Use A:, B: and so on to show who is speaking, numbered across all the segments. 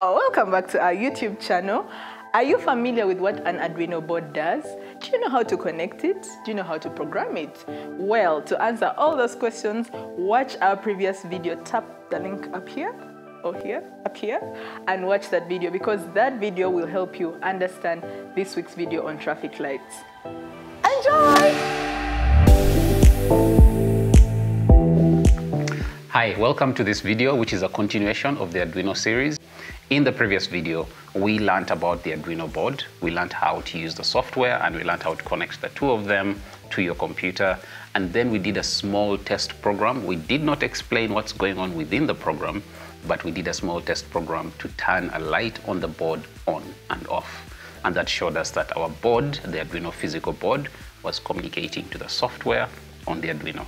A: Oh, welcome back to our YouTube channel. Are you familiar with what an Arduino board does? Do you know how to connect it? Do you know how to program it? Well, to answer all those questions, watch our previous video. Tap the link up here or here, up here, and watch that video because that video will help you understand this week's video on traffic lights. Enjoy!
B: Hi, welcome to this video, which is a continuation of the Arduino series. In the previous video, we learned about the Arduino board, we learned how to use the software, and we learned how to connect the two of them to your computer. And then we did a small test program. We did not explain what's going on within the program, but we did a small test program to turn a light on the board on and off. And that showed us that our board, the Arduino physical board, was communicating to the software on the Arduino.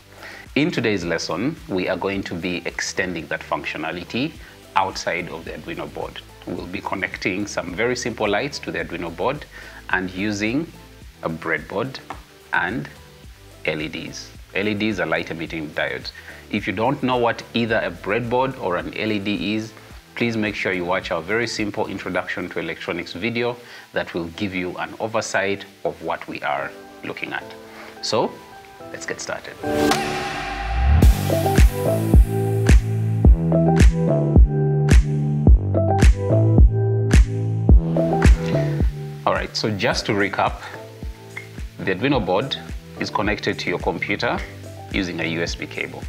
B: In today's lesson, we are going to be extending that functionality outside of the Arduino board. We'll be connecting some very simple lights to the Arduino board and using a breadboard and LEDs. LEDs are light emitting diodes. If you don't know what either a breadboard or an LED is, please make sure you watch our very simple introduction to electronics video that will give you an oversight of what we are looking at. So let's get started. All right, so just to recap, the Arduino board is connected to your computer using a USB cable.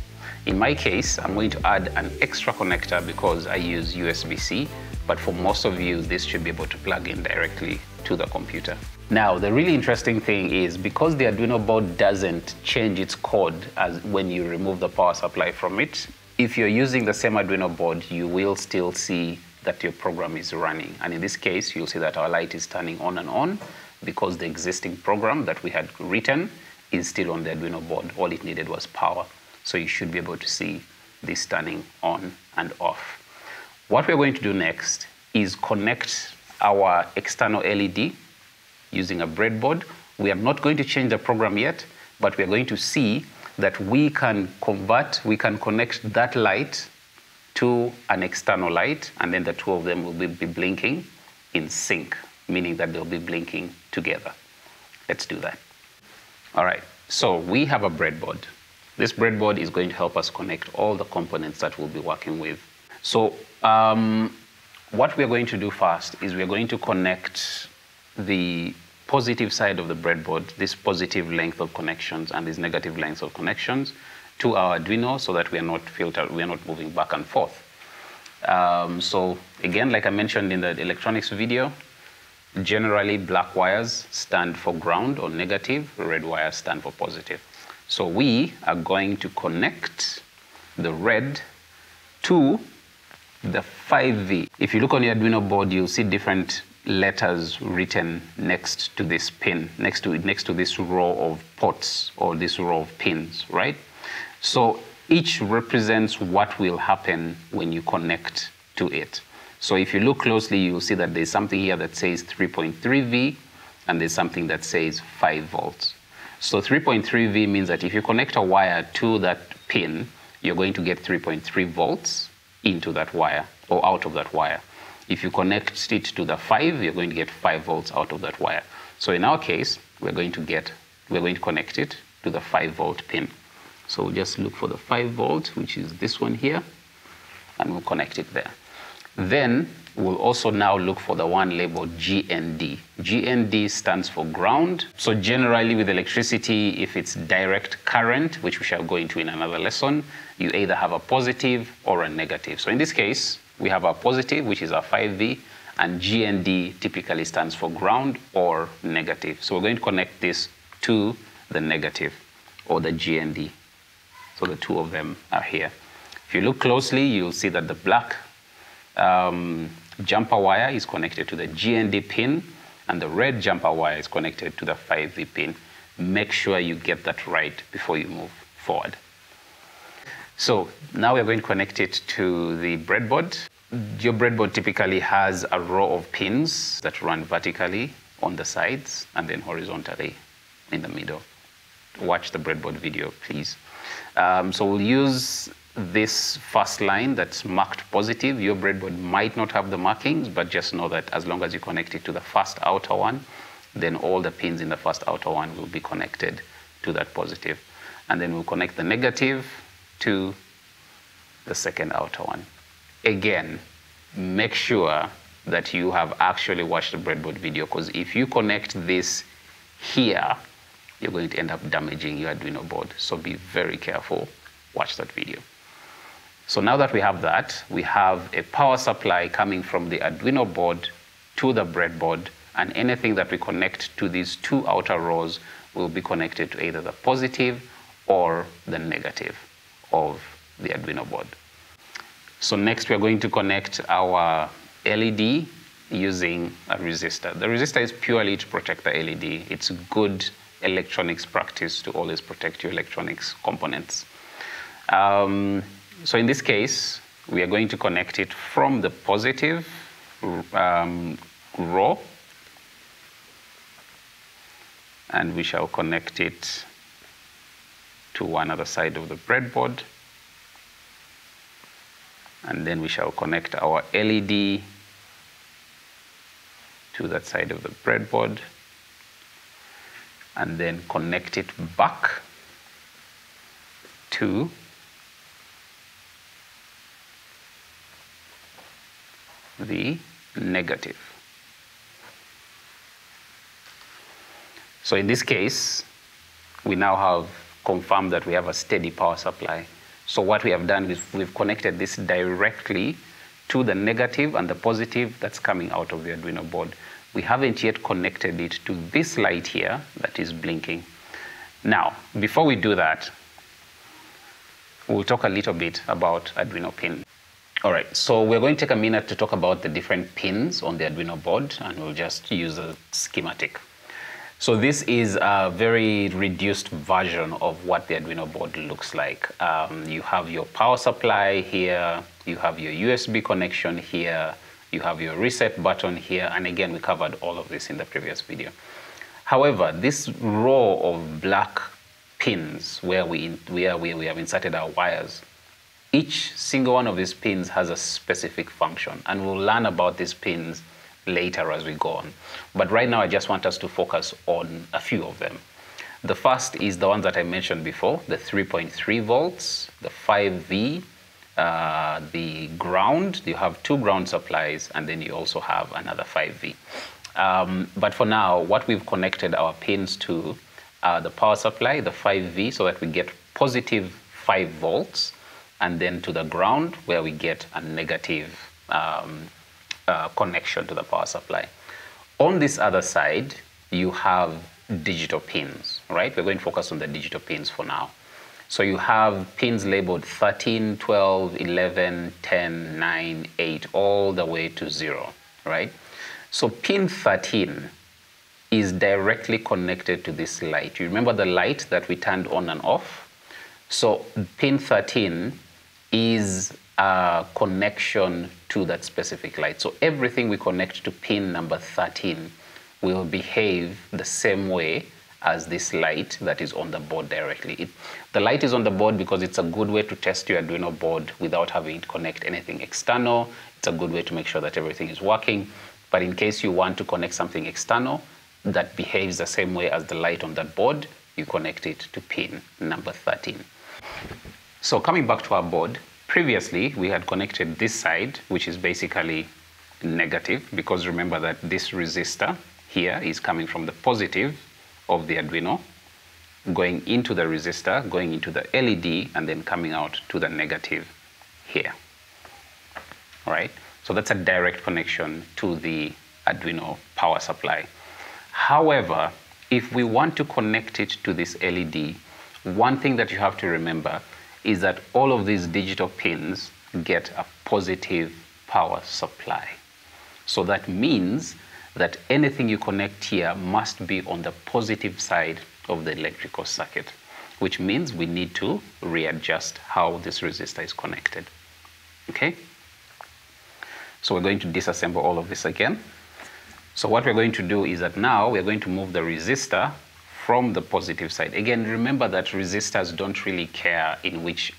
B: In my case, I'm going to add an extra connector because I use USB-C, but for most of you, this should be able to plug in directly to the computer. Now, the really interesting thing is because the Arduino board doesn't change its code as when you remove the power supply from it, if you're using the same Arduino board, you will still see that your program is running. And in this case, you'll see that our light is turning on and on because the existing program that we had written is still on the Arduino board. All it needed was power. So you should be able to see this turning on and off. What we're going to do next is connect our external LED using a breadboard. We are not going to change the program yet, but we are going to see that we can convert, we can connect that light to an external light, and then the two of them will be, be blinking in sync, meaning that they'll be blinking together. Let's do that. All right, so we have a breadboard. This breadboard is going to help us connect all the components that we'll be working with. So um, what we're going to do first is we're going to connect the positive side of the breadboard, this positive length of connections and these negative lengths of connections to our Arduino so that we are not filtered, we are not moving back and forth. Um, so again, like I mentioned in the electronics video, generally black wires stand for ground or negative, red wires stand for positive. So we are going to connect the red to the 5V. If you look on your Arduino board, you'll see different letters written next to this pin, next to next to this row of pots or this row of pins, right? So each represents what will happen when you connect to it. So if you look closely, you'll see that there's something here that says 3.3V and there's something that says 5 volts. So 3.3V means that if you connect a wire to that pin, you're going to get 3.3 volts into that wire or out of that wire. If you connect it to the 5, you're going to get 5 volts out of that wire. So in our case, we're going to get, we're going to connect it to the 5 volt pin. So we'll just look for the 5 volt, which is this one here, and we'll connect it there. Then we'll also now look for the one labeled GND. GND stands for ground. So generally with electricity, if it's direct current, which we shall go into in another lesson, you either have a positive or a negative. So in this case, we have a positive, which is our 5V, and GND typically stands for ground or negative. So we're going to connect this to the negative or the GND. So the two of them are here. If you look closely, you'll see that the black um, jumper wire is connected to the GND pin and the red jumper wire is connected to the 5V pin. Make sure you get that right before you move forward. So now we're going to connect it to the breadboard. Your breadboard typically has a row of pins that run vertically on the sides and then horizontally in the middle. Watch the breadboard video, please. Um, so we'll use this first line that's marked positive, your breadboard might not have the markings, but just know that as long as you connect it to the first outer one, then all the pins in the first outer one will be connected to that positive. And then we'll connect the negative to the second outer one. Again, make sure that you have actually watched the breadboard video because if you connect this here, you're going to end up damaging your Arduino board. So be very careful. Watch that video. So now that we have that, we have a power supply coming from the Arduino board to the breadboard, and anything that we connect to these two outer rows will be connected to either the positive or the negative of the Arduino board. So next we're going to connect our LED using a resistor. The resistor is purely to protect the LED. It's good electronics practice to always protect your electronics components. Um, so in this case, we are going to connect it from the positive um, row and we shall connect it to one other side of the breadboard and then we shall connect our LED to that side of the breadboard and then connect it back to the negative. So in this case, we now have confirmed that we have a steady power supply. So what we have done is we've connected this directly to the negative and the positive that's coming out of the Arduino board. We haven't yet connected it to this light here that is blinking. Now, before we do that, we'll talk a little bit about Arduino pin. All right, so we're going to take a minute to talk about the different pins on the Arduino board, and we'll just use a schematic. So this is a very reduced version of what the Arduino board looks like. Um, you have your power supply here, you have your USB connection here, you have your reset button here, and again, we covered all of this in the previous video. However, this row of black pins where we, where we, we have inserted our wires, each single one of these pins has a specific function, and we'll learn about these pins later as we go on. But right now, I just want us to focus on a few of them. The first is the ones that I mentioned before, the 3.3 volts, the 5V, uh, the ground. You have two ground supplies, and then you also have another 5V. Um, but for now, what we've connected our pins to are the power supply, the 5V, so that we get positive 5 volts, and then to the ground, where we get a negative um, uh, connection to the power supply. On this other side, you have digital pins, right? We're going to focus on the digital pins for now. So you have pins labeled 13, 12, 11, 10, 9, 8, all the way to 0, right? So pin 13 is directly connected to this light. You remember the light that we turned on and off? So pin 13 is a connection to that specific light. So everything we connect to pin number 13 will behave the same way as this light that is on the board directly. It, the light is on the board because it's a good way to test your Arduino board without having to connect anything external. It's a good way to make sure that everything is working. But in case you want to connect something external that behaves the same way as the light on that board, you connect it to pin number 13. So coming back to our board, Previously, we had connected this side, which is basically negative, because remember that this resistor here is coming from the positive of the Arduino, going into the resistor, going into the LED, and then coming out to the negative here. All right, so that's a direct connection to the Arduino power supply. However, if we want to connect it to this LED, one thing that you have to remember is that all of these digital pins get a positive power supply. So that means that anything you connect here must be on the positive side of the electrical circuit, which means we need to readjust how this resistor is connected. Okay? So we're going to disassemble all of this again. So what we're going to do is that now we're going to move the resistor from the positive side. Again, remember that resistors don't really care in which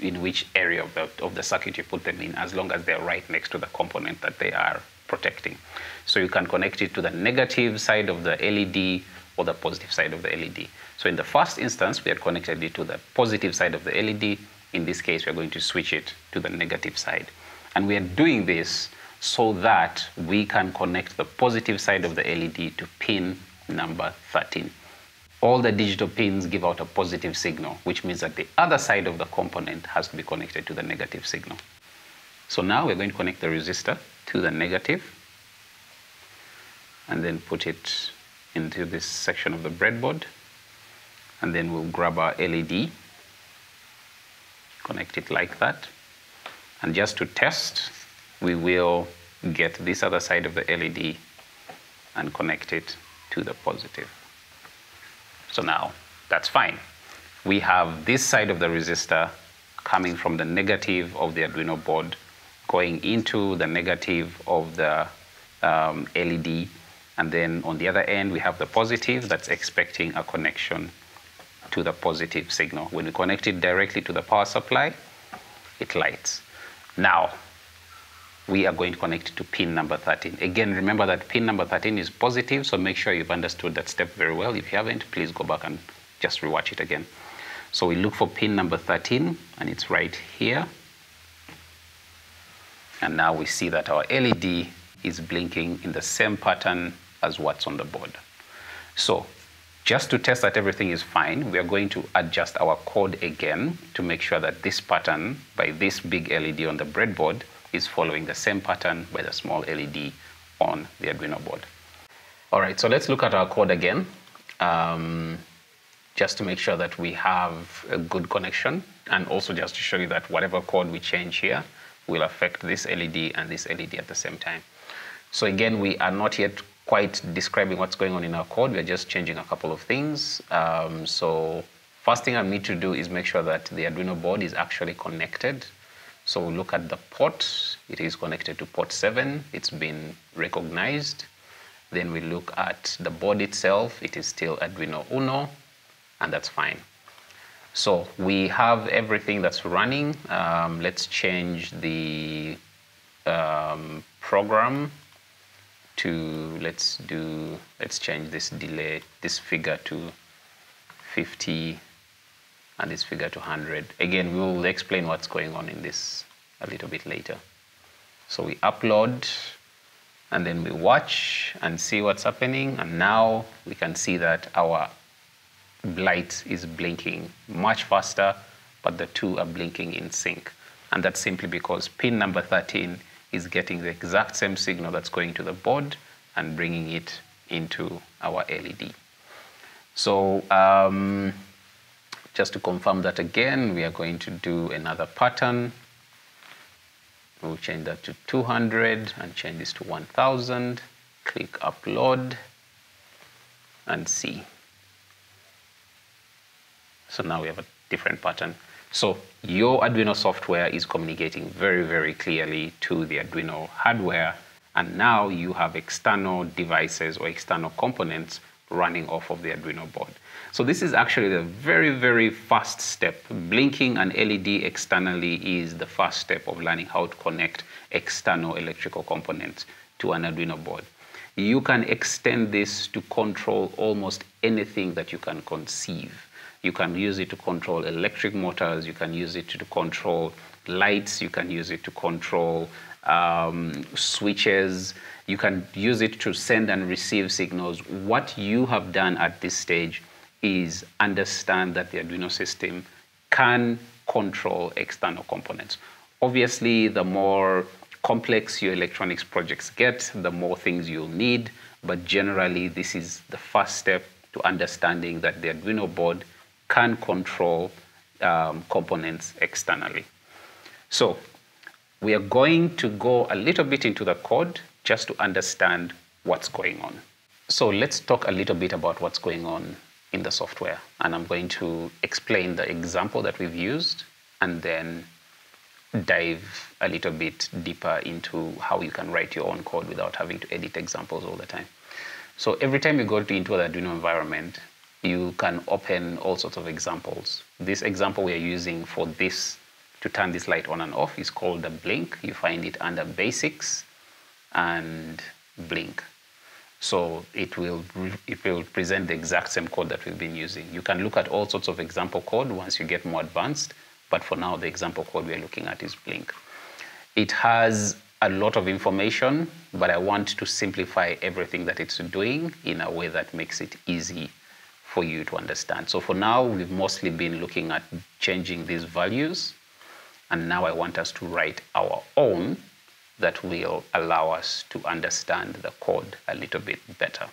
B: in which area of the, of the circuit you put them in, as long as they're right next to the component that they are protecting. So you can connect it to the negative side of the LED or the positive side of the LED. So in the first instance, we are connected it to the positive side of the LED. In this case, we're going to switch it to the negative side. And we are doing this so that we can connect the positive side of the LED to pin number 13. All the digital pins give out a positive signal, which means that the other side of the component has to be connected to the negative signal. So now we're going to connect the resistor to the negative and then put it into this section of the breadboard. And then we'll grab our LED connect it like that. And just to test we will get this other side of the LED and connect it to the positive so now that's fine we have this side of the resistor coming from the negative of the Arduino board going into the negative of the um, LED and then on the other end, we have the positive that's expecting a connection to the positive signal. When we connect it directly to the power supply, it lights. Now, we are going to connect to pin number 13. Again, remember that pin number 13 is positive, so make sure you've understood that step very well. If you haven't, please go back and just rewatch it again. So we look for pin number 13, and it's right here. And now we see that our LED is blinking in the same pattern as what's on the board. So just to test that everything is fine, we are going to adjust our code again to make sure that this pattern by this big LED on the breadboard is following the same pattern by the small LED on the Arduino board. All right, so let's look at our code again, um, just to make sure that we have a good connection, and also just to show you that whatever code we change here will affect this LED and this LED at the same time. So again, we are not yet quite describing what's going on in our code. We're just changing a couple of things. Um, so first thing I need to do is make sure that the Arduino board is actually connected. So we look at the port. It is connected to port 7. It's been recognized. Then we look at the board itself. It is still Arduino Uno, and that's fine. So we have everything that's running. Um, let's change the um, program to let's do let's change this delay this figure to 50 and this figure to 100 again we will explain what's going on in this a little bit later. So we upload and then we watch and see what's happening and now we can see that our light is blinking much faster but the two are blinking in sync. And that's simply because pin number 13 is getting the exact same signal that's going to the board and bringing it into our LED. So um, just to confirm that again, we are going to do another pattern. We'll change that to 200 and change this to 1000. Click upload and see. So now we have a different pattern. So your Arduino software is communicating very, very clearly to the Arduino hardware. And now you have external devices or external components running off of the Arduino board. So this is actually the very, very first step. Blinking an LED externally is the first step of learning how to connect external electrical components to an Arduino board. You can extend this to control almost anything that you can conceive. You can use it to control electric motors. You can use it to control lights. You can use it to control um, switches. You can use it to send and receive signals. What you have done at this stage is understand that the Arduino system can control external components. Obviously, the more complex your electronics projects get, the more things you'll need. But generally, this is the first step to understanding that the Arduino board can control um, components externally. So we are going to go a little bit into the code just to understand what's going on. So let's talk a little bit about what's going on in the software. And I'm going to explain the example that we've used and then dive a little bit deeper into how you can write your own code without having to edit examples all the time. So every time you go into the Arduino environment, you can open all sorts of examples. This example we are using for this to turn this light on and off is called the blink. You find it under basics and blink. So it will, it will present the exact same code that we've been using. You can look at all sorts of example code once you get more advanced, but for now the example code we're looking at is blink. It has a lot of information, but I want to simplify everything that it's doing in a way that makes it easy for you to understand. So for now, we've mostly been looking at changing these values, and now I want us to write our own that will allow us to understand the code a little bit better.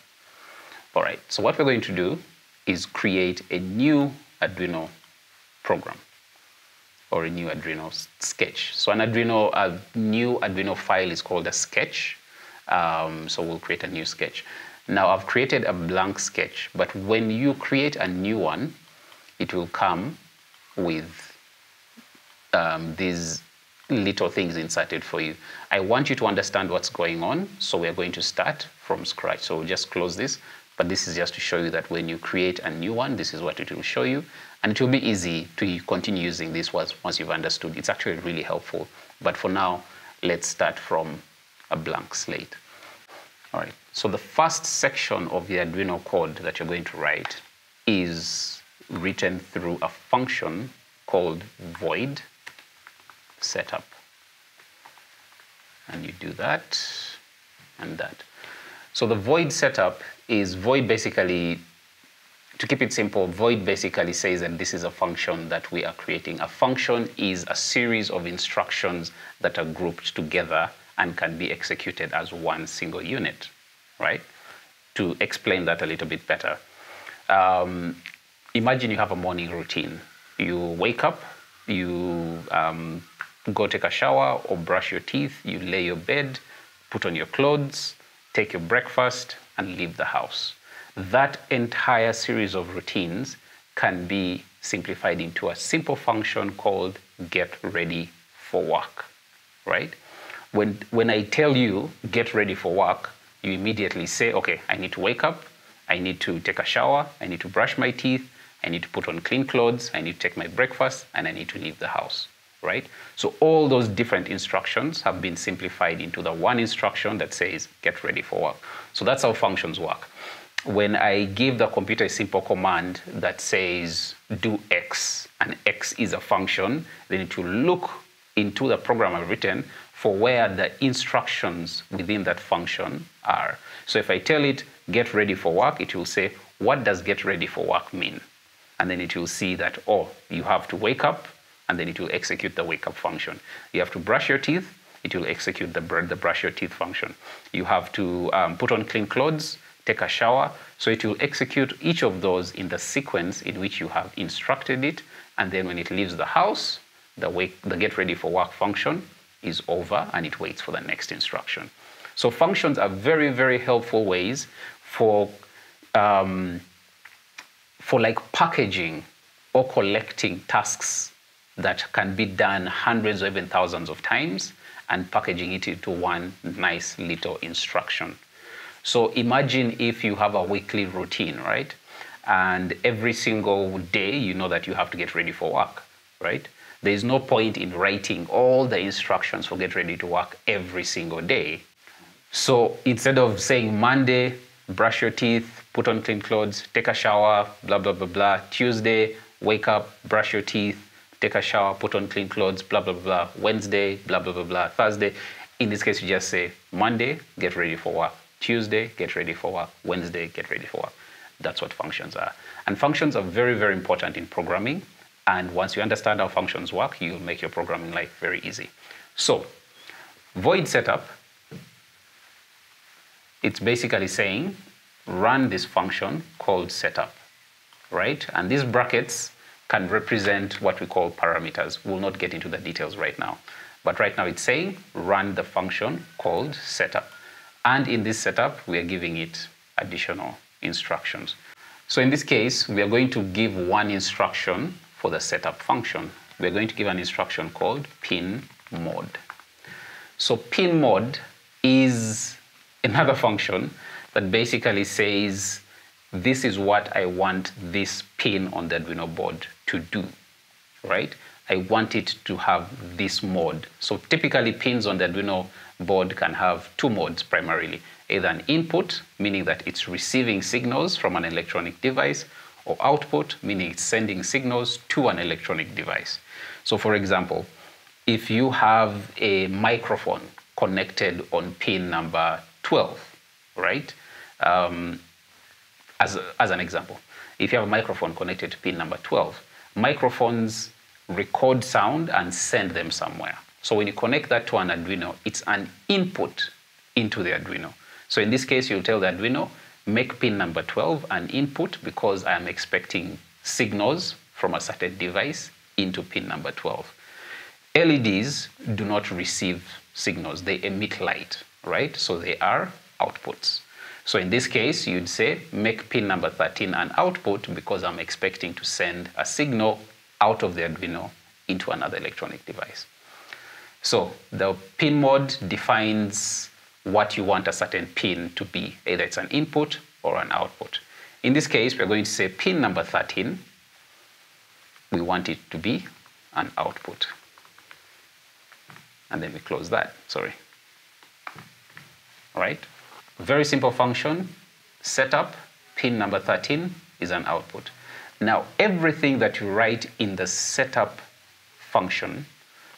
B: All right, so what we're going to do is create a new Arduino program or a new Arduino sketch. So an Arduino, a new Arduino file is called a sketch. Um, so we'll create a new sketch. Now I've created a blank sketch, but when you create a new one, it will come with um, these little things inserted for you. I want you to understand what's going on, so we're going to start from scratch. So we'll just close this, but this is just to show you that when you create a new one, this is what it will show you. And it will be easy to continue using this once, once you've understood. It's actually really helpful. But for now, let's start from a blank slate. All right, so the first section of the Arduino code that you're going to write is written through a function called void setup. And you do that and that. So the void setup is void basically, to keep it simple, void basically says that this is a function that we are creating. A function is a series of instructions that are grouped together and can be executed as one single unit, right? To explain that a little bit better, um, imagine you have a morning routine. You wake up, you um, go take a shower or brush your teeth, you lay your bed, put on your clothes, take your breakfast, and leave the house. That entire series of routines can be simplified into a simple function called get ready for work, right? When, when I tell you get ready for work, you immediately say, okay, I need to wake up, I need to take a shower, I need to brush my teeth, I need to put on clean clothes, I need to take my breakfast, and I need to leave the house right? So all those different instructions have been simplified into the one instruction that says get ready for work. So that's how functions work. When I give the computer a simple command that says do X, and X is a function, then it will look into the program I've written for where the instructions within that function are. So if I tell it get ready for work, it will say, what does get ready for work mean? And then it will see that, oh, you have to wake up, and then it will execute the wake up function. You have to brush your teeth, it will execute the, the brush your teeth function. You have to um, put on clean clothes, take a shower. So it will execute each of those in the sequence in which you have instructed it. And then when it leaves the house, the, wake, the get ready for work function is over and it waits for the next instruction. So functions are very, very helpful ways for, um, for like packaging or collecting tasks that can be done hundreds or even thousands of times and packaging it into one nice little instruction. So imagine if you have a weekly routine, right? And every single day you know that you have to get ready for work, right? There is no point in writing all the instructions for get ready to work every single day. So instead of saying Monday, brush your teeth, put on clean clothes, take a shower, blah, blah, blah, blah. Tuesday, wake up, brush your teeth, take a shower, put on clean clothes, blah, blah, blah, Wednesday, blah, blah, blah, blah, Thursday. In this case, you just say Monday, get ready for work. Tuesday, get ready for work. Wednesday, get ready for work. That's what functions are. And functions are very, very important in programming. And once you understand how functions work, you'll make your programming life very easy. So, void setup, it's basically saying run this function called setup, right? And these brackets can represent what we call parameters. We'll not get into the details right now. But right now it's saying run the function called setup. And in this setup, we are giving it additional instructions. So in this case, we are going to give one instruction for the setup function. We're going to give an instruction called pin mode. So pin mode is another function that basically says this is what I want this pin on the Arduino board to do, right? I want it to have this mode. So typically pins on the Arduino board can have two modes primarily, either an input, meaning that it's receiving signals from an electronic device, or output, meaning it's sending signals to an electronic device. So for example, if you have a microphone connected on pin number 12, right? Um, as, as an example, if you have a microphone connected to pin number 12, microphones record sound and send them somewhere. So when you connect that to an Arduino, it's an input into the Arduino. So in this case, you'll tell the Arduino, make pin number 12 an input because I am expecting signals from a certain device into pin number 12. LEDs do not receive signals, they emit light, right? So they are outputs. So in this case, you'd say make pin number 13 an output because I'm expecting to send a signal out of the Arduino into another electronic device. So the pin mode defines what you want a certain pin to be. Either it's an input or an output. In this case, we're going to say pin number 13, we want it to be an output. And then we close that, sorry. All right, very simple function, setup, pin number 13 is an output. Now, everything that you write in the setup function,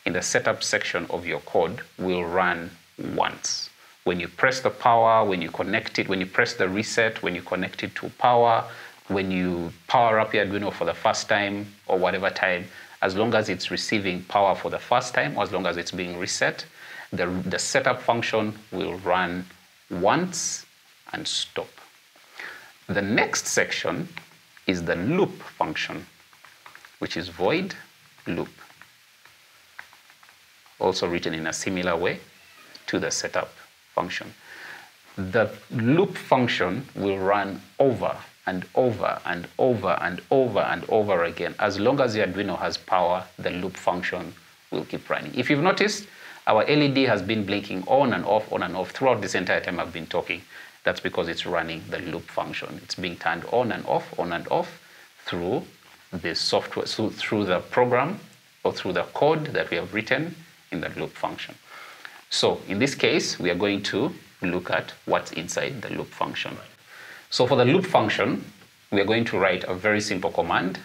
B: in the setup section of your code, will run once. When you press the power, when you connect it, when you press the reset, when you connect it to power, when you power up your Arduino for the first time or whatever time, as long as it's receiving power for the first time or as long as it's being reset, the, the setup function will run once and stop. The next section is the loop function, which is void loop. Also written in a similar way to the setup function. The loop function will run over and over and over and over and over again. As long as the Arduino has power, the loop function will keep running. If you've noticed, our LED has been blinking on and off, on and off throughout this entire time I've been talking. That's because it's running the loop function. It's being turned on and off, on and off through the software, so through the program or through the code that we have written in the loop function. So in this case, we are going to look at what's inside the loop function. So for the loop function, we are going to write a very simple command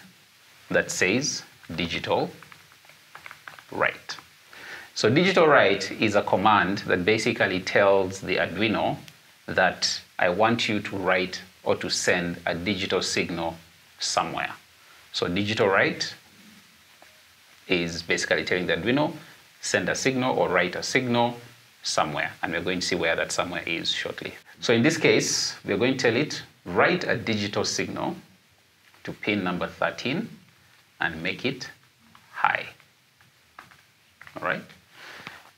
B: that says digital write. So digital write is a command that basically tells the Arduino that I want you to write or to send a digital signal somewhere. So digital write is basically telling the Arduino, send a signal or write a signal somewhere. And we're going to see where that somewhere is shortly. So in this case, we're going to tell it, write a digital signal to pin number 13 and make it high. All right?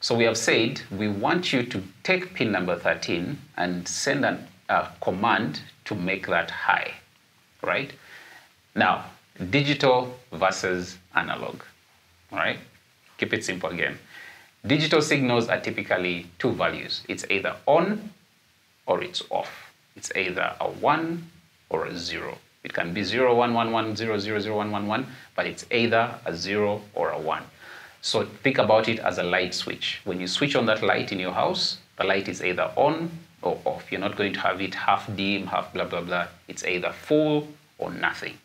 B: So we have said we want you to take pin number 13 and send a command to make that high, right? Now, digital versus analog, all right? Keep it simple again. Digital signals are typically two values. It's either on or it's off. It's either a 1 or a 0. It can be 0, 1, 1, 1, 0, 0, 0, 1, 1, 1, but it's either a 0 or a 1. So think about it as a light switch. When you switch on that light in your house, the light is either on or off. You're not going to have it half dim, half blah, blah, blah. It's either full or nothing.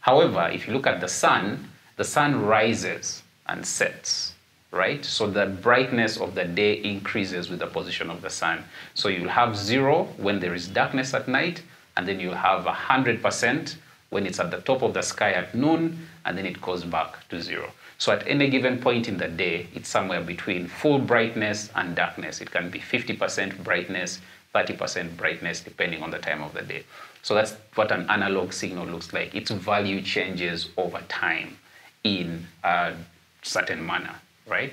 B: However, if you look at the sun, the sun rises and sets, right? So the brightness of the day increases with the position of the sun. So you'll have zero when there is darkness at night, and then you'll have 100% when it's at the top of the sky at noon, and then it goes back to zero. So at any given point in the day, it's somewhere between full brightness and darkness. It can be 50% brightness, 30% brightness, depending on the time of the day. So that's what an analog signal looks like. Its value changes over time in a certain manner, right?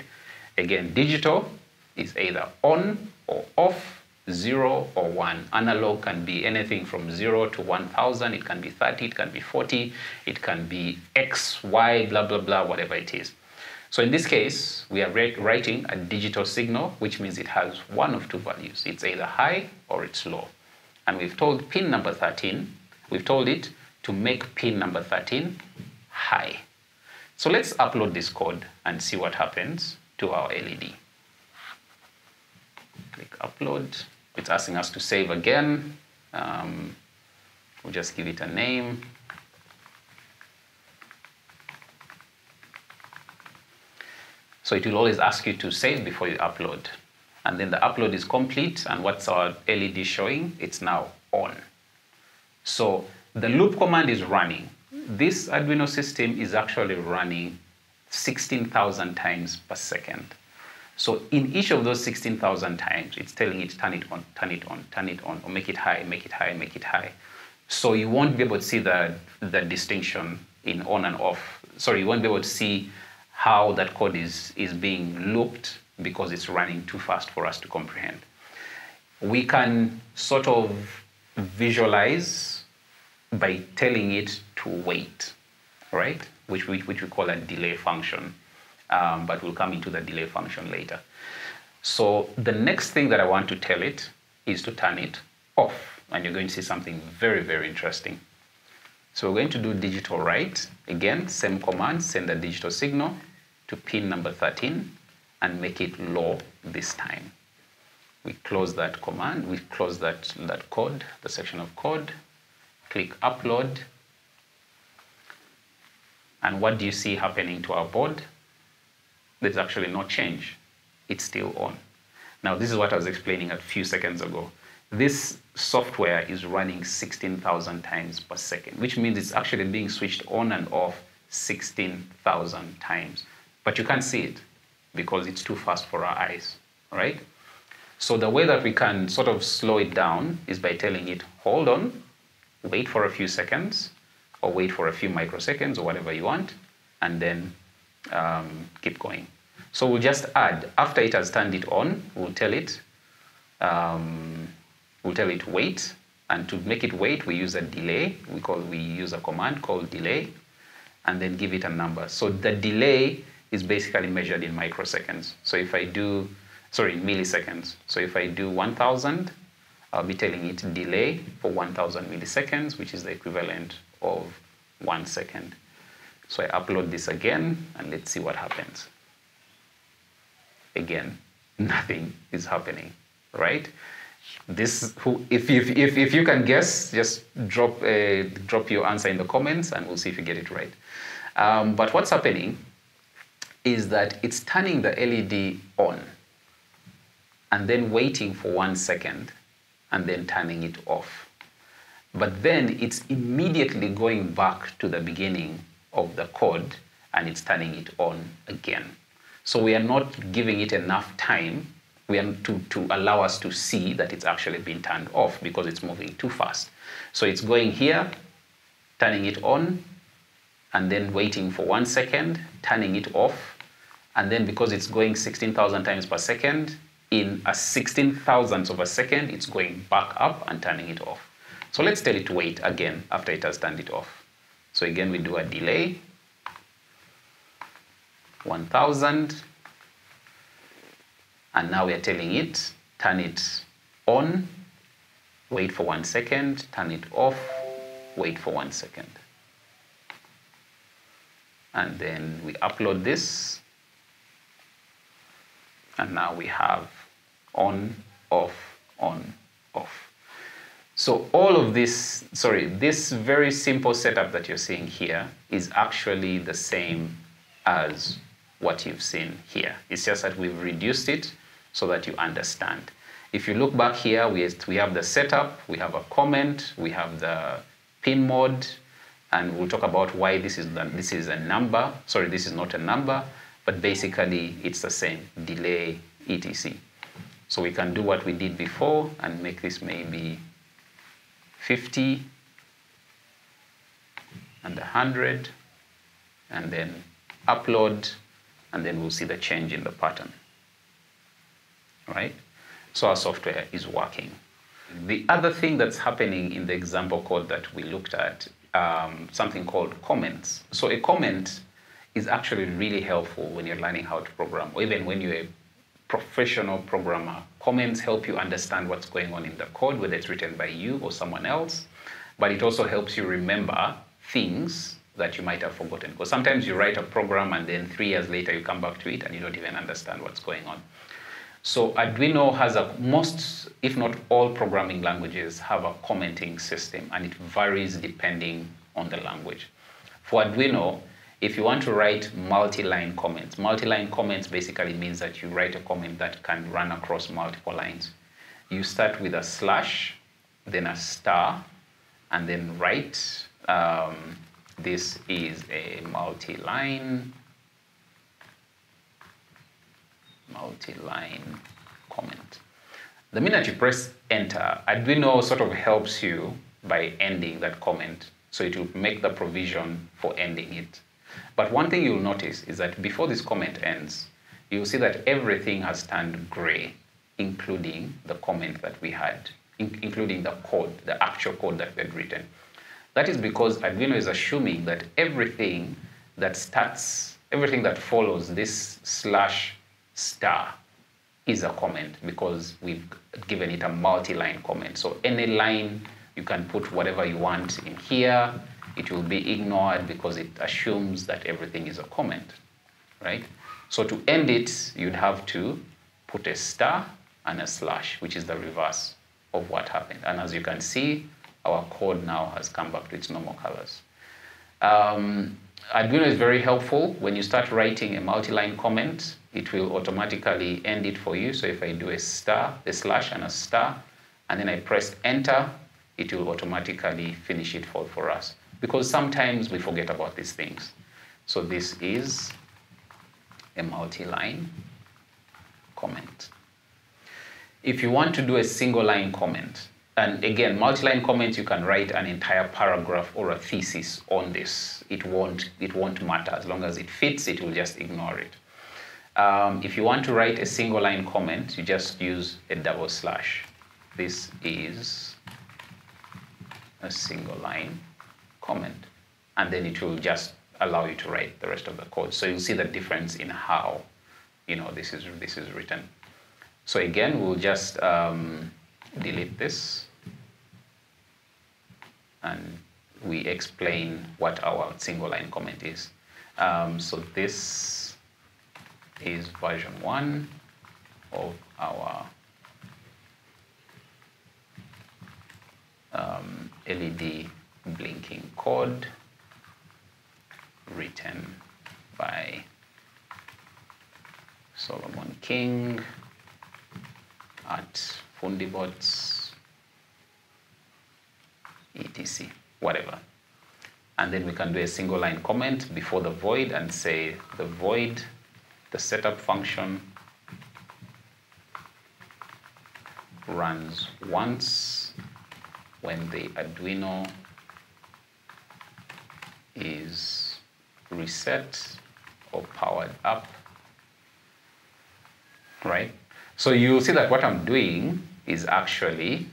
B: Again, digital is either on or off, zero or one. Analog can be anything from zero to 1000. It can be 30, it can be 40, it can be X, Y, blah, blah, blah, whatever it is. So in this case, we are writing a digital signal, which means it has one of two values. It's either high or it's low. And we've told pin number 13, We've told it to make pin number 13 high. So let's upload this code and see what happens to our LED. Click upload. It's asking us to save again. Um, we'll just give it a name. So it will always ask you to save before you upload. And then the upload is complete, and what's our LED showing? It's now on. So the loop command is running. This Arduino system is actually running 16,000 times per second. So in each of those 16,000 times, it's telling it turn it on, turn it on, turn it on, or make it high, make it high, make it high. So you won't be able to see the, the distinction in on and off. Sorry, you won't be able to see how that code is, is being looped because it's running too fast for us to comprehend. We can sort of visualize by telling it to wait, right? Which we, which we call a delay function, um, but we'll come into the delay function later. So the next thing that I want to tell it is to turn it off, and you're going to see something very, very interesting. So we're going to do digital write. Again, same command, send a digital signal to pin number 13 and make it low this time. We close that command, we close that, that code, the section of code, click upload, and what do you see happening to our board? There's actually no change. It's still on. Now, this is what I was explaining a few seconds ago. This software is running 16,000 times per second, which means it's actually being switched on and off 16,000 times. But you can't see it because it's too fast for our eyes, right? So the way that we can sort of slow it down is by telling it, hold on, wait for a few seconds, or wait for a few microseconds, or whatever you want, and then um, keep going. So we'll just add, after it has turned it on, we'll tell it, um, we'll tell it wait, and to make it wait, we use a delay. We call we use a command called delay, and then give it a number. So the delay is basically measured in microseconds. So if I do, sorry, milliseconds. So if I do 1,000, I'll be telling it delay for 1,000 milliseconds, which is the equivalent of one second. So I upload this again, and let's see what happens. Again, nothing is happening, right? This, who, if, if, if, if you can guess, just drop, uh, drop your answer in the comments, and we'll see if you get it right. Um, but what's happening is that it's turning the LED on and then waiting for one second and then turning it off. But then it's immediately going back to the beginning of the code and it's turning it on again. So we are not giving it enough time we are to, to allow us to see that it's actually been turned off because it's moving too fast. So it's going here, turning it on, and then waiting for one second, turning it off, and then because it's going 16,000 times per second, in a 16 thousandths of a second, it's going back up and turning it off. So let's tell it to wait again after it has turned it off. So again, we do a delay, 1000, and now we are telling it, turn it on, wait for one second, turn it off, wait for one second. And then we upload this. And now we have on, off, on, off. So all of this, sorry, this very simple setup that you're seeing here is actually the same as what you've seen here. It's just that we've reduced it so that you understand. If you look back here, we, we have the setup, we have a comment, we have the pin mode, and we'll talk about why this is, the, this is a number. Sorry, this is not a number but basically it's the same, delay, etc. So we can do what we did before and make this maybe 50 and 100 and then upload and then we'll see the change in the pattern. Right? So our software is working. The other thing that's happening in the example code that we looked at, um, something called comments. So a comment is actually really helpful when you're learning how to program, or even when you're professional programmer. Comments help you understand what's going on in the code, whether it's written by you or someone else. but it also helps you remember things that you might have forgotten. Because sometimes you write a program and then three years later you come back to it and you don't even understand what's going on. So Arduino has a most, if not all programming languages have a commenting system and it varies depending on the language. For Arduino, if you want to write multi-line comments, multi-line comments basically means that you write a comment that can run across multiple lines. You start with a slash, then a star, and then write. Um, this is a multi-line multi-line comment. The minute you press enter, Arduino sort of helps you by ending that comment. So it will make the provision for ending it. But one thing you'll notice is that before this comment ends, you'll see that everything has turned gray, including the comment that we had, in including the code, the actual code that we had written. That is because Arduino is assuming that everything that starts, everything that follows this slash star is a comment because we've given it a multi-line comment. So any line, you can put whatever you want in here. It will be ignored because it assumes that everything is a comment, right? So to end it, you'd have to put a star and a slash, which is the reverse of what happened. And as you can see, our code now has come back to its normal colors. Um, Arduino is very helpful. When you start writing a multi-line comment, it will automatically end it for you. So if I do a star, a slash and a star, and then I press enter, it will automatically finish it for, for us. Because sometimes we forget about these things. So this is a multi-line comment. If you want to do a single line comment, and again, multi-line comments, you can write an entire paragraph or a thesis on this. It won't, it won't matter. As long as it fits, it will just ignore it. Um, if you want to write a single line comment, you just use a double slash. This is a single line comment. And then it will just allow you to write the rest of the code. So you'll see the difference in how you know, this, is, this is written. So again, we'll just um, delete this and we explain what our single line comment is. Um, so this is version one of our um, LED blinking code written by Solomon King at Fundi Bots, etc., whatever. And then we can do a single line comment before the void and say the void, the setup function runs once when the Arduino is reset or powered up, right? So you'll see that what I'm doing is actually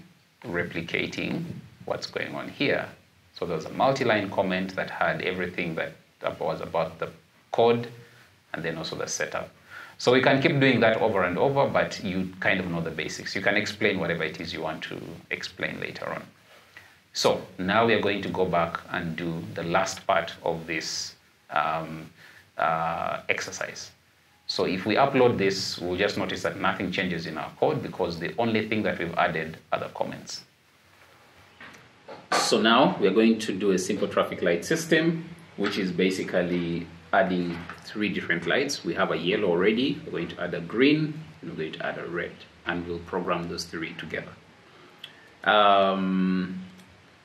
B: replicating what's going on here. So there's a multi-line comment that had everything that was about the code and then also the setup. So we can keep doing that over and over, but you kind of know the basics. You can explain whatever it is you want to explain later on. So now we are going to go back and do the last part of this um, uh, exercise. So if we upload this, we'll just notice that nothing changes in our code because the only thing that we've added are the comments. So now we're going to do a simple traffic light system, which is basically adding three different lights. We have a yellow already, we're going to add a green, and we're going to add a red, and we'll program those three together. Um,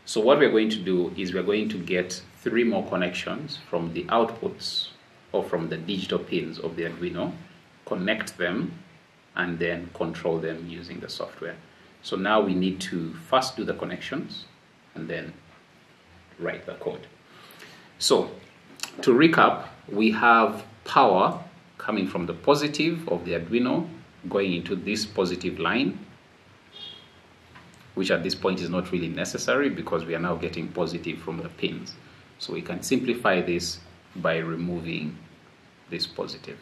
B: so what we're going to do is we're going to get three more connections from the outputs or from the digital pins of the Arduino, connect them, and then control them using the software. So now we need to first do the connections and then write the code. So to recap, we have power coming from the positive of the Arduino going into this positive line, which at this point is not really necessary because we are now getting positive from the pins. So we can simplify this by removing this positive.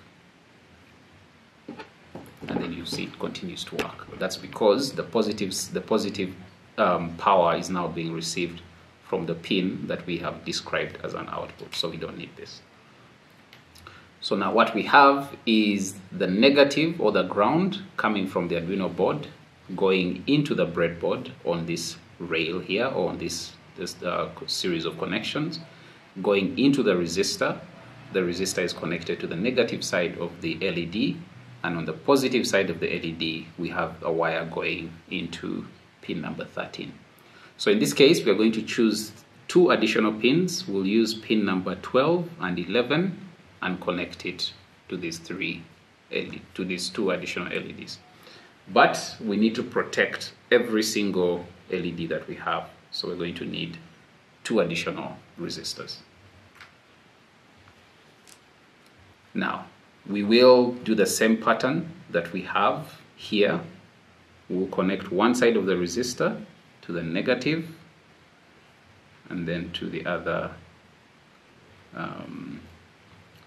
B: And then you see it continues to work. That's because the positives, the positive um, power is now being received from the pin that we have described as an output, so we don't need this. So now what we have is the negative or the ground coming from the Arduino board going into the breadboard on this rail here or on this, this uh, series of connections, going into the resistor. The resistor is connected to the negative side of the LED and on the positive side of the LED we have a wire going into pin number 13. So in this case we are going to choose two additional pins. We'll use pin number 12 and 11 and connect it to these three to these two additional LEDs. But we need to protect every single LED that we have. So we're going to need two additional resistors. Now, we will do the same pattern that we have here. We'll connect one side of the resistor to the negative and then to the other um,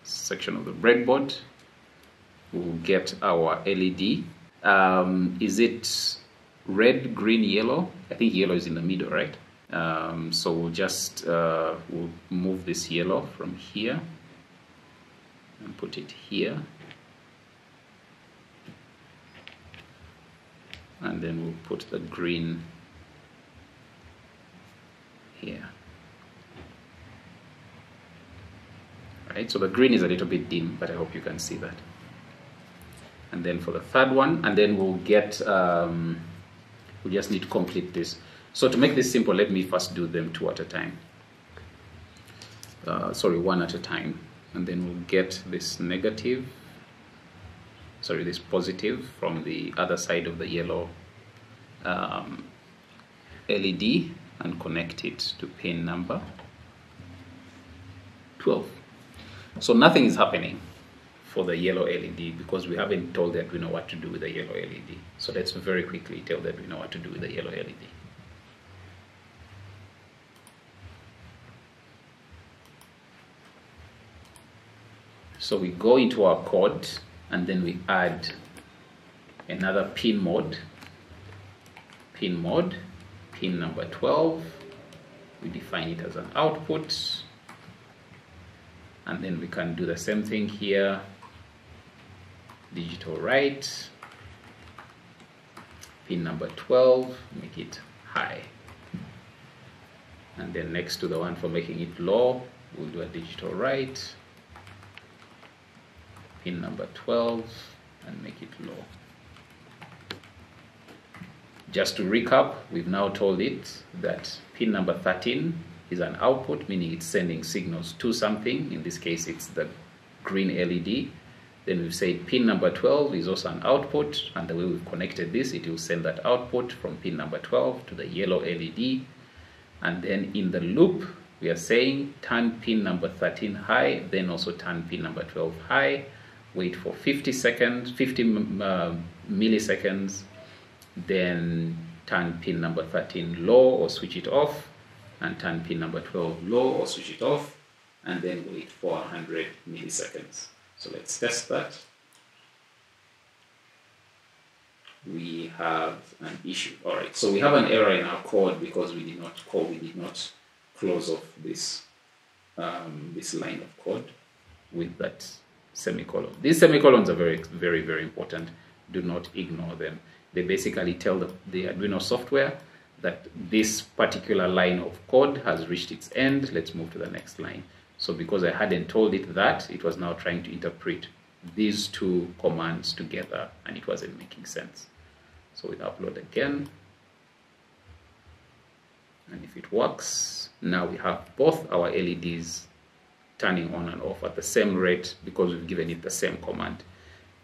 B: section of the breadboard. We'll get our LED um, is it red, green, yellow? I think yellow is in the middle, right? Um, so we'll just uh, we'll move this yellow from here and put it here. And then we'll put the green here. Right, so the green is a little bit dim, but I hope you can see that and then for the third one and then we'll get um, we just need to complete this. So to make this simple let me first do them two at a time. Uh, sorry one at a time. And then we'll get this negative sorry this positive from the other side of the yellow um, LED and connect it to pin number 12 so nothing is happening for the yellow LED because we haven't told Arduino what to do with the yellow LED. So let's very quickly tell Arduino what to do with the yellow LED. So we go into our code and then we add another pin mode, pin mode, pin number 12. We define it as an output and then we can do the same thing here digital write pin number 12 make it high. And then next to the one for making it low we'll do a digital write pin number 12 and make it low. Just to recap we've now told it that pin number 13 is an output meaning it's sending signals to something. In this case it's the green LED then we've said pin number 12 is also an output, and the way we've connected this, it will send that output from pin number 12 to the yellow LED. And then in the loop, we are saying turn pin number 13 high, then also turn pin number 12 high, wait for 50 seconds, 50 uh, milliseconds, then turn pin number 13 low or switch it off, and turn pin number 12 low or switch it off, and then wait for 100 milliseconds. So let's test that. We have an issue. All right, so we have an error in our code because we did not call, we did not close off this, um, this line of code with that semicolon. These semicolons are very, very, very important. Do not ignore them. They basically tell the, the Arduino software that this particular line of code has reached its end. Let's move to the next line. So because I hadn't told it that, it was now trying to interpret these two commands together and it wasn't making sense. So we upload again. And if it works, now we have both our LEDs turning on and off at the same rate because we've given it the same command.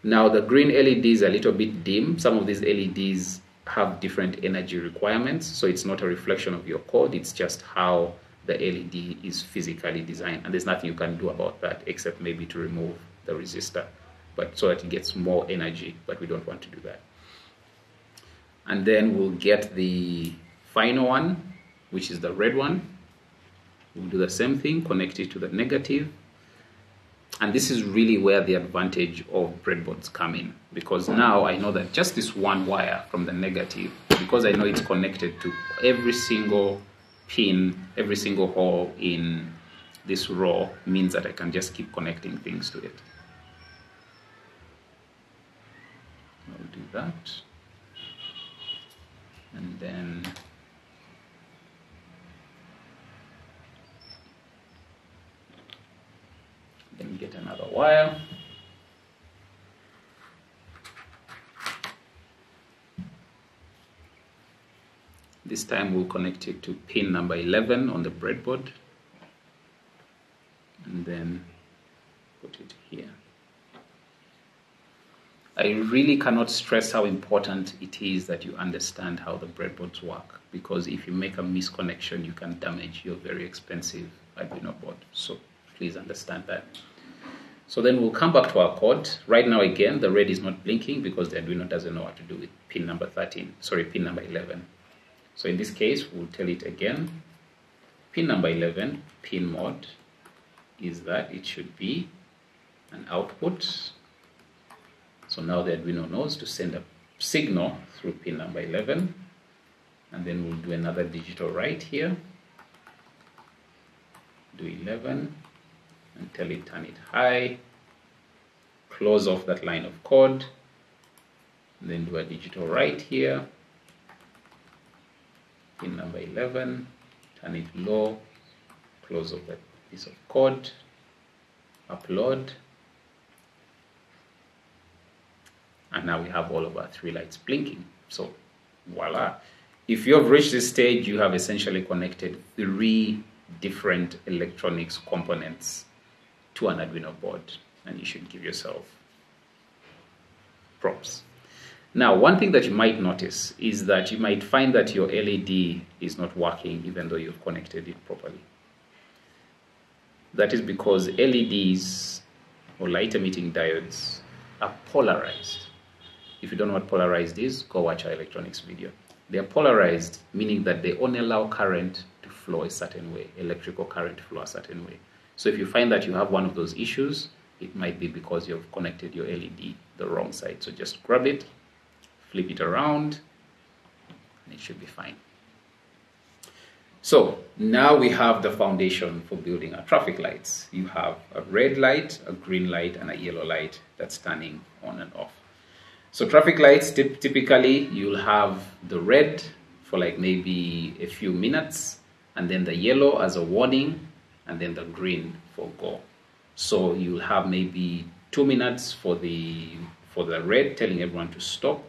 B: Now the green LEDs are a little bit dim. Some of these LEDs have different energy requirements, so it's not a reflection of your code, it's just how the LED is physically designed, and there's nothing you can do about that except maybe to remove the resistor, but so that it gets more energy, but we don't want to do that. And then we'll get the final one, which is the red one. We'll do the same thing, connect it to the negative. And this is really where the advantage of breadboards come in, because now I know that just this one wire from the negative, because I know it's connected to every single pin, every single hole in this row means that I can just keep connecting things to it. I'll do that. And then then get another wire. Time we'll connect it to pin number 11 on the breadboard and then put it here. I really cannot stress how important it is that you understand how the breadboards work because if you make a misconnection, you can damage your very expensive Arduino board. So please understand that. So then we'll come back to our code. Right now, again, the red is not blinking because the Arduino doesn't know what to do with pin number 13, sorry, pin number 11. So in this case, we'll tell it again. Pin number 11, pin mode, is that it should be an output. So now the Arduino knows to send a signal through pin number 11. And then we'll do another digital write here. Do 11 and tell it turn it high. Close off that line of code. And then do a digital write here pin number 11, turn it low, close off that piece of code, upload, and now we have all of our three lights blinking. So voila. If you have reached this stage, you have essentially connected three different electronics components to an Arduino board, and you should give yourself props. Now, one thing that you might notice is that you might find that your LED is not working even though you've connected it properly. That is because LEDs or light emitting diodes are polarized. If you don't know what polarized is, go watch our electronics video. They are polarized, meaning that they only allow current to flow a certain way, electrical current to flow a certain way. So if you find that you have one of those issues, it might be because you've connected your LED the wrong side. So just grab it, flip it around, and it should be fine. So now we have the foundation for building our traffic lights. You have a red light, a green light, and a yellow light that's turning on and off. So traffic lights, typically you'll have the red for like maybe a few minutes, and then the yellow as a warning, and then the green for go. So you'll have maybe two minutes for the for the red telling everyone to stop,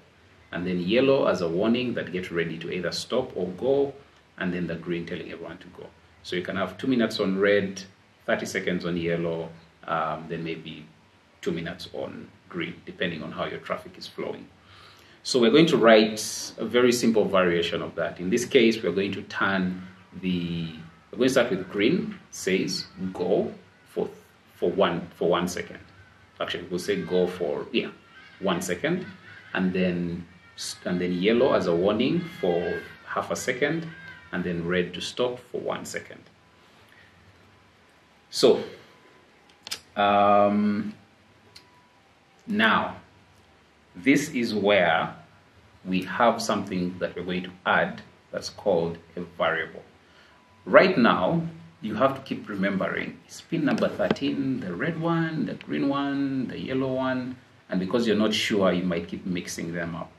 B: and then yellow as a warning that get ready to either stop or go, and then the green telling everyone to go. So you can have two minutes on red, 30 seconds on yellow, um, then maybe two minutes on green, depending on how your traffic is flowing. So we're going to write a very simple variation of that. In this case, we're going to turn the, we're going to start with green, says go for, for, one, for one second. Actually, we'll say go for, yeah, one second. And then and then yellow as a warning for half a second, and then red to stop for one second. So, um, now, this is where we have something that we're going to add that's called a variable. Right now, you have to keep remembering it's pin number 13, the red one, the green one, the yellow one, and because you're not sure, you might keep mixing them up.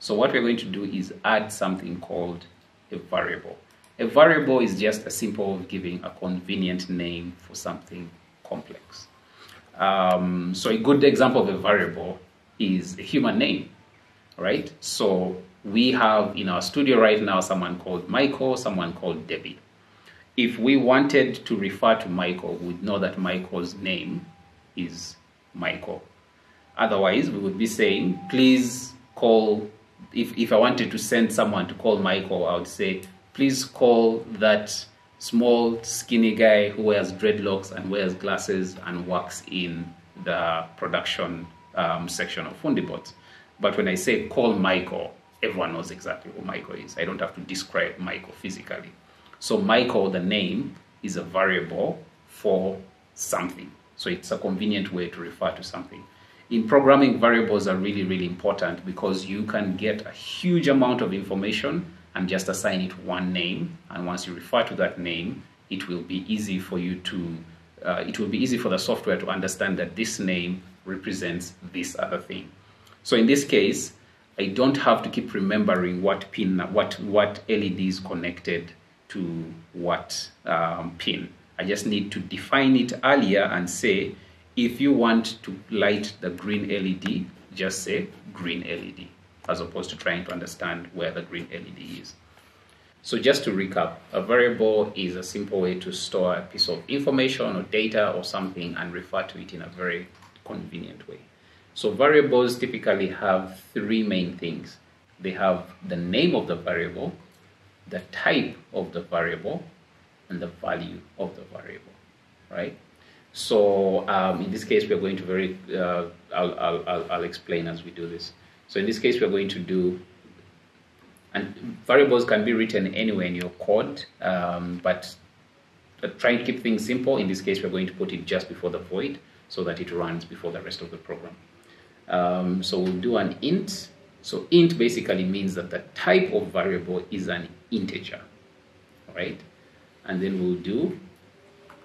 B: So what we're going to do is add something called a variable. A variable is just a simple giving a convenient name for something complex. Um, so a good example of a variable is a human name, right? So we have in our studio right now someone called Michael, someone called Debbie. If we wanted to refer to Michael, we'd know that Michael's name is Michael. Otherwise, we would be saying, please call if, if I wanted to send someone to call Michael, I would say, please call that small, skinny guy who wears dreadlocks and wears glasses and works in the production um, section of Fundi Bot. But when I say call Michael, everyone knows exactly who Michael is. I don't have to describe Michael physically. So Michael, the name, is a variable for something. So it's a convenient way to refer to something in programming, variables are really, really important because you can get a huge amount of information and just assign it one name. And once you refer to that name, it will be easy for you to, uh, it will be easy for the software to understand that this name represents this other thing. So in this case, I don't have to keep remembering what pin, what, what LED is connected to what um, pin. I just need to define it earlier and say, if you want to light the green LED, just say green LED as opposed to trying to understand where the green LED is. So just to recap, a variable is a simple way to store a piece of information or data or something and refer to it in a very convenient way. So variables typically have three main things. They have the name of the variable, the type of the variable, and the value of the variable, right? So um, in this case, we are going to very, uh, I'll, I'll, I'll explain as we do this. So in this case, we're going to do, and variables can be written anywhere in your code, um, but try and keep things simple. In this case, we're going to put it just before the void so that it runs before the rest of the program. Um, so we'll do an int. So int basically means that the type of variable is an integer, right? And then we'll do,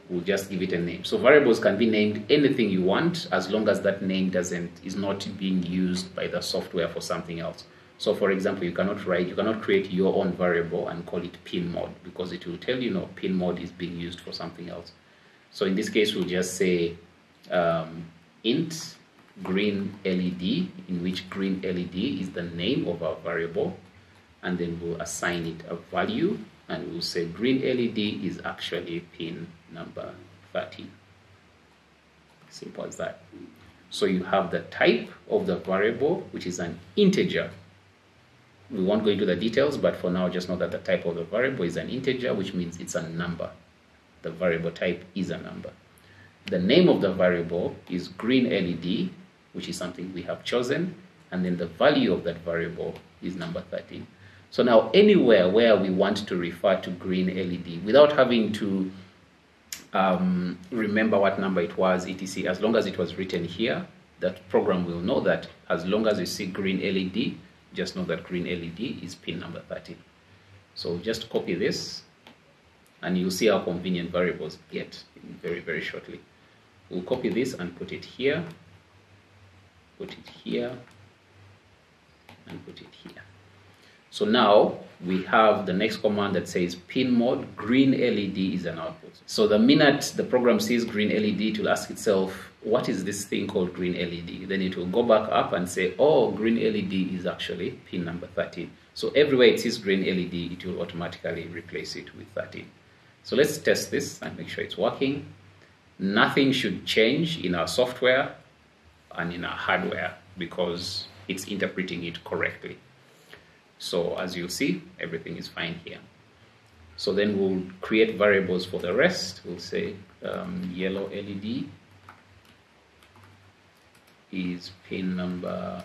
B: we'll just give it a name. So variables can be named anything you want as long as that name doesn't, is not being used by the software for something else. So for example, you cannot write, you cannot create your own variable and call it pin mode because it will tell you, no, pin mode is being used for something else. So in this case, we'll just say um, int green LED, in which green LED is the name of our variable, and then we'll assign it a value, and we'll say green LED is actually pin number 13. Simple as that. So you have the type of the variable, which is an integer. We won't go into the details, but for now, just know that the type of the variable is an integer, which means it's a number. The variable type is a number. The name of the variable is green LED, which is something we have chosen, and then the value of that variable is number 13. So now anywhere where we want to refer to green LED, without having to um, remember what number it was, etc., as long as it was written here, that program will know that as long as you see green LED, just know that green LED is pin number 13. So just copy this, and you'll see how convenient variables get very, very shortly. We'll copy this and put it here, put it here, and put it here. So now we have the next command that says pin mode green LED is an output. So the minute the program sees green LED, it will ask itself, what is this thing called green LED? Then it will go back up and say, oh, green LED is actually pin number 13. So everywhere it sees green LED, it will automatically replace it with 13. So let's test this and make sure it's working. Nothing should change in our software and in our hardware because it's interpreting it correctly. So as you'll see, everything is fine here. So then we'll create variables for the rest. We'll say um, yellow LED is pin number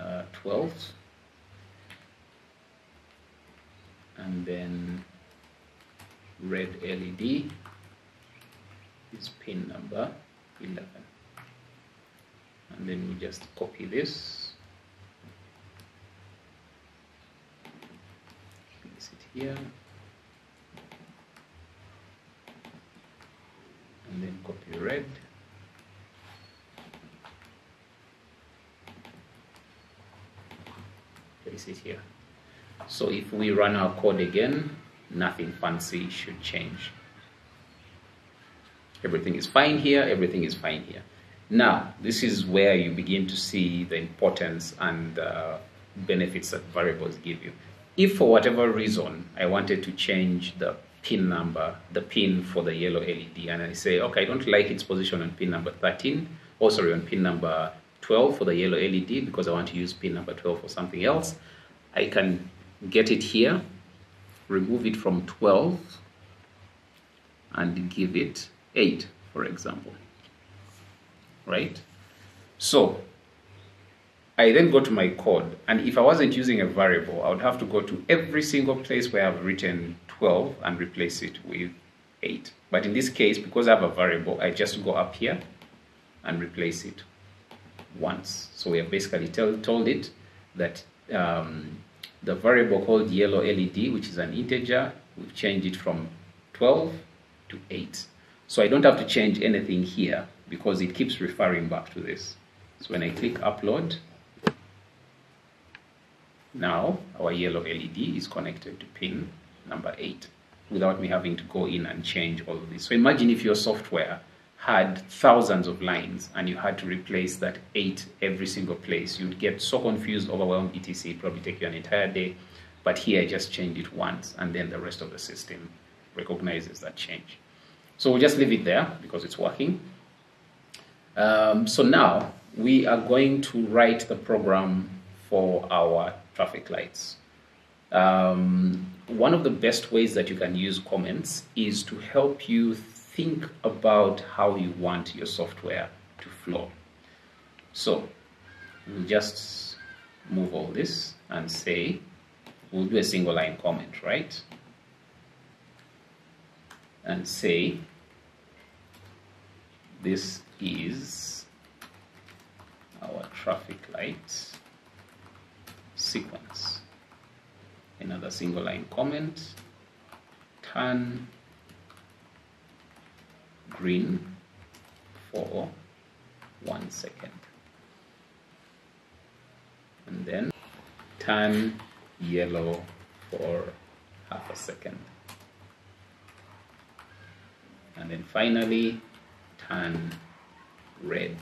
B: uh, 12. And then red LED is pin number 11 and then we just copy this place it here and then copy red. Place it here. So if we run our code again nothing fancy should change. Everything is fine here everything is fine here. Now, this is where you begin to see the importance and uh, benefits that variables give you. If for whatever reason I wanted to change the pin number, the pin for the yellow LED, and I say, okay, I don't like its position on pin number 13, or sorry, on pin number 12 for the yellow LED because I want to use pin number 12 for something else, I can get it here, remove it from 12, and give it 8, for example right? So I then go to my code, and if I wasn't using a variable, I would have to go to every single place where I've written 12 and replace it with 8. But in this case, because I have a variable, I just go up here and replace it once. So we have basically tell, told it that um, the variable called yellow LED, which is an integer, we've changed it from 12 to 8. So I don't have to change anything here because it keeps referring back to this. So when I click upload, now our yellow LED is connected to pin number 8 without me having to go in and change all of this. So imagine if your software had thousands of lines and you had to replace that 8 every single place. You'd get so confused, overwhelmed, etc. Probably take you an entire day. But here I just change it once and then the rest of the system recognizes that change. So we'll just leave it there because it's working. Um, so now we are going to write the program for our traffic lights. Um, one of the best ways that you can use comments is to help you think about how you want your software to flow. So we'll just move all this and say, we'll do a single line comment, right? And say, this is our traffic light sequence. Another single line comment, turn green for one second. And then turn yellow for half a second. And then finally turn red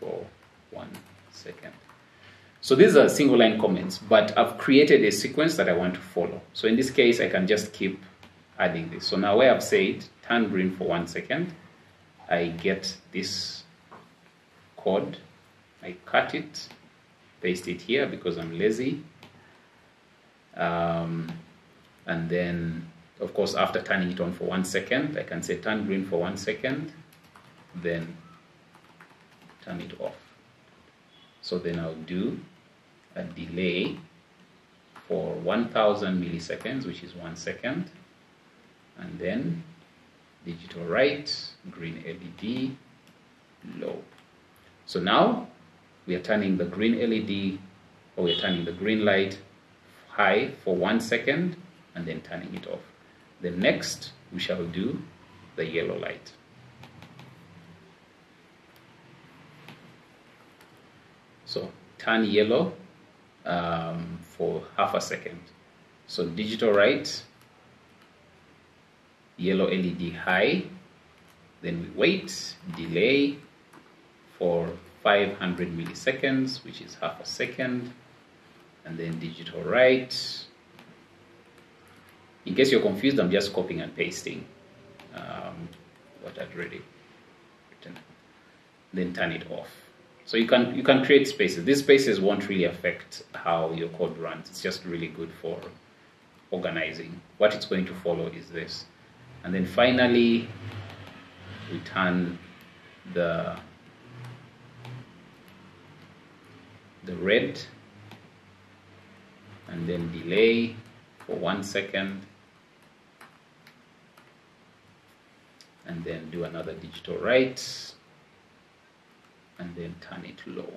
B: for one second. So these are single line comments, but I've created a sequence that I want to follow. So in this case, I can just keep adding this. So now where I've said turn green for one second, I get this code, I cut it, paste it here because I'm lazy. Um, and then, of course, after turning it on for one second, I can say turn green for one second, then turn it off. So then I'll do a delay for 1000 milliseconds, which is one second, and then digital write, green LED, low. So now we are turning the green LED, or we are turning the green light high for one second, and then turning it off. Then next, we shall do the yellow light. So turn yellow um, for half a second. So digital write, yellow LED high, then we wait, delay for 500 milliseconds, which is half a second, and then digital write. In case you're confused, I'm just copying and pasting um, what I've already written. Then turn it off. So you can you can create spaces. These spaces won't really affect how your code runs. It's just really good for organizing. What it's going to follow is this. And then finally, we turn the the red and then delay for one second and then do another digital write and then turn it low.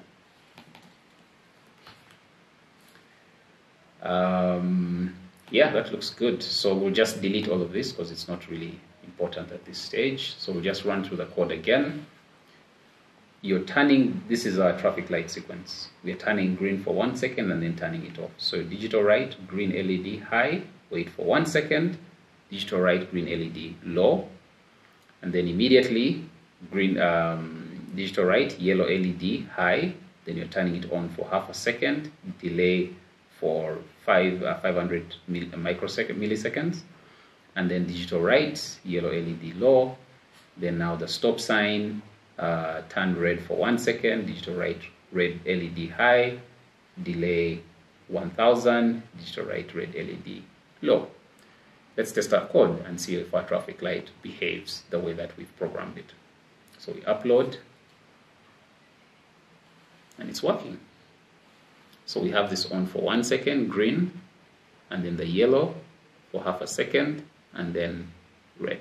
B: Um, yeah, that looks good. So we'll just delete all of this because it's not really important at this stage. So we'll just run through the code again. You're turning, this is our traffic light sequence. We're turning green for one second and then turning it off. So digital write, green LED high, wait for one second, digital write, green LED low, and then immediately green um, digital write, yellow LED high, then you're turning it on for half a second, delay for five, uh, 500 mil, microsecond, milliseconds, and then digital write, yellow LED low, then now the stop sign, uh, turn red for one second, digital write, red LED high, delay 1000, digital write, red LED low. Let's test our code and see if our traffic light behaves the way that we've programmed it. So we upload, and it's working. So we have this on for one second, green, and then the yellow for half a second, and then red.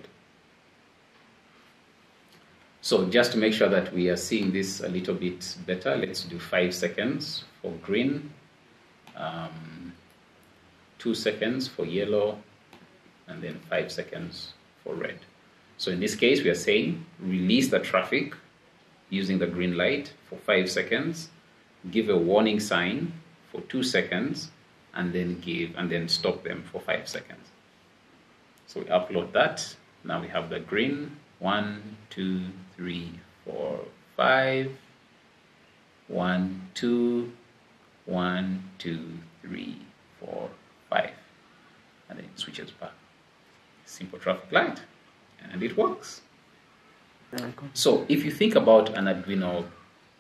B: So just to make sure that we are seeing this a little bit better, let's do five seconds for green, um, two seconds for yellow, and then five seconds for red. So in this case, we are saying release the traffic using the green light for five seconds, give a warning sign for two seconds, and then give and then stop them for five seconds. So we upload that. Now we have the green. One, two, three, four, five. One, two, one, two, three, four, five. And then it switches back. Simple traffic light. And it works. So if you think about an Arduino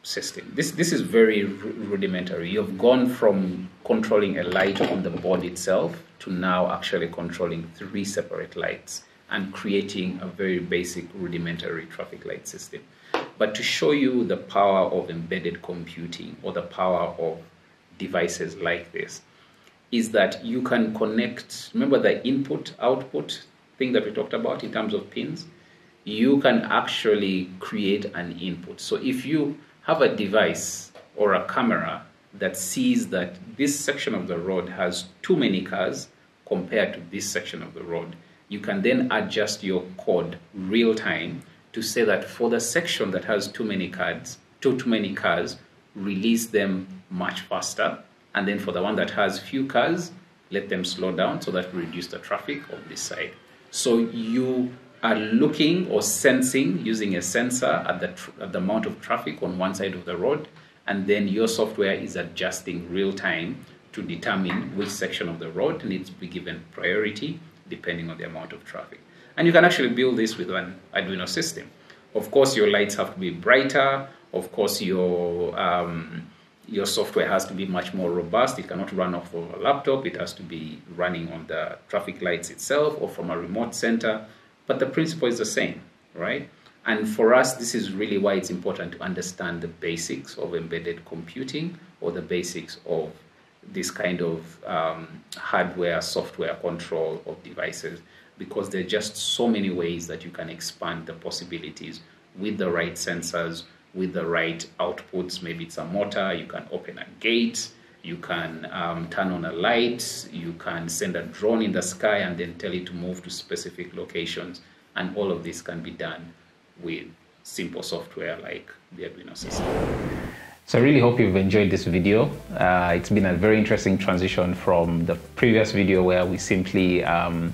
B: system, this, this is very rudimentary. You've gone from controlling a light on the board itself to now actually controlling three separate lights and creating a very basic rudimentary traffic light system. But to show you the power of embedded computing or the power of devices like this, is that you can connect, remember the input output thing that we talked about in terms of pins? You can actually create an input. So if you have a device or a camera that sees that this section of the road has too many cars compared to this section of the road, you can then adjust your code real time to say that for the section that has too many cars, too, too many cars, release them much faster. And then for the one that has few cars, let them slow down so that we reduce the traffic of this side. So you are looking or sensing using a sensor at the, tr- at the amount of traffic on one side of the road, and then your software is adjusting real time to determine which section of the road needs to be given priority depending on the amount of traffic. And you can actually build this with an Arduino system. Of course, your lights have to be brighter. Of course, your um, your software has to be much more robust. It cannot run off of a laptop. It has to be running on the traffic lights itself or from a remote center. But the principle is the same, right? And for us, this is really why it's important to understand the basics of embedded computing or the basics of this kind of um, hardware, software control of devices, because there are just so many ways that you can expand the possibilities with the right sensors, with the right outputs. Maybe it's a motor, you can open a gate, you can um, turn on a light, you can send a drone in the sky and then tell it to move to specific locations. And all of this can be done with simple software like the Arduino system.
C: So I really hope you've enjoyed this video. Uh, it's been a very interesting transition from the previous video where we simply um,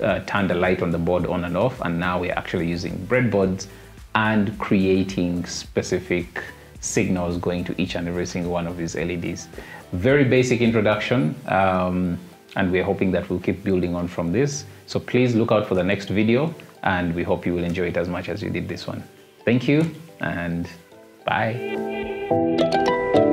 C: uh, turned the light on the board on and off, and now we're actually using breadboards and creating specific signals going to each and every single one of these LEDs. Very basic introduction, um, and we're hoping that we'll keep building on from this. So please look out for the next video, and we hope you will enjoy it as much as you did this one. Thank you, and bye.